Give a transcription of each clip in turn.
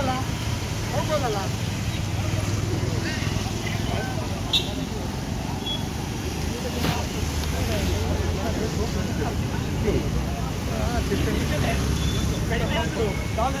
달라. 얼굴 달라. 나는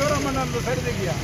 ಮಿಜೋರಾಂ ಅನ್ನೋದು ಸರಿದಿದೆಯಾ